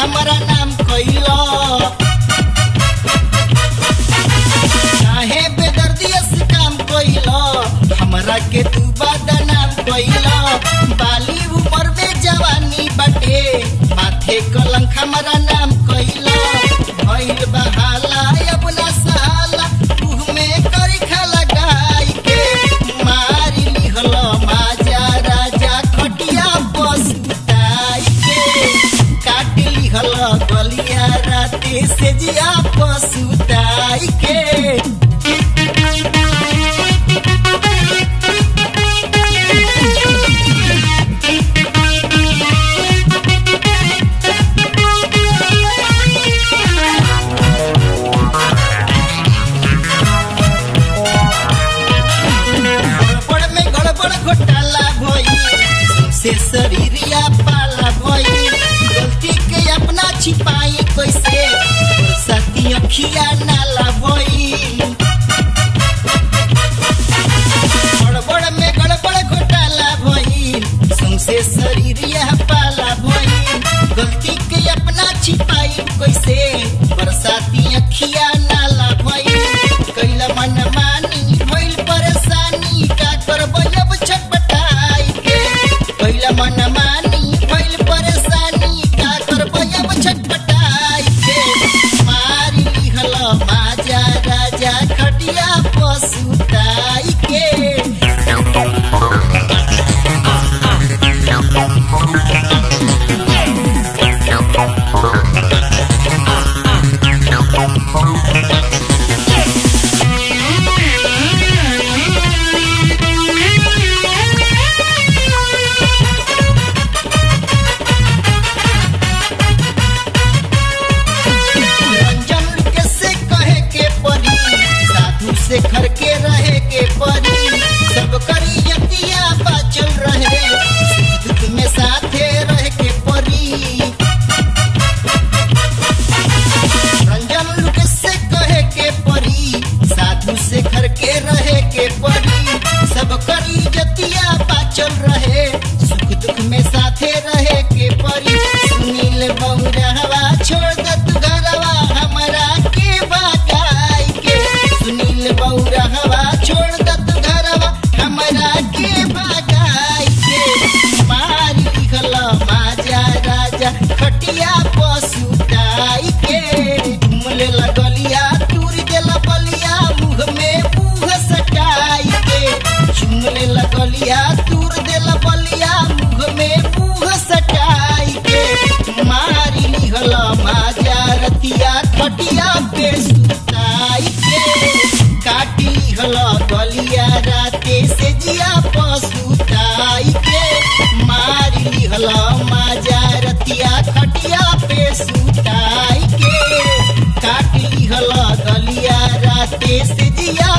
हमरा नाम कइला काहे बेदर्दिया से काम कइला हमरा के तू बदनाम कइला बाली उम्र में जवानी बटे माथे कलंक हमरा नाम गलिया राते से जिया पसुताई के। से शरीरिया पाला भई। छिपाई कैसे सती अखिया ना लबई गड़बड़ में गड़बड़ घोटाला शरीर यह पाला गलती के अपना छिपाई कैसे बरसाती अखिया से घर के रहे के परी सब करी यतिया रहे। दुख में साथे रह के परी। रंजन से कहे के परी। साधु से घर के रहे के परी। सब करी यतिया रहे। सुख दुख में साथे रहे लगलिया तूर देला बलिया मुँह में मुँह सटाई के मारी लिहल माजा रतिया खटिया पे सुताई के काटी लिहल गलिया राते से जिया पसुताई के मारी लिहल माजा रतिया खटिया पे के काट लिहल गलिया राते से जिया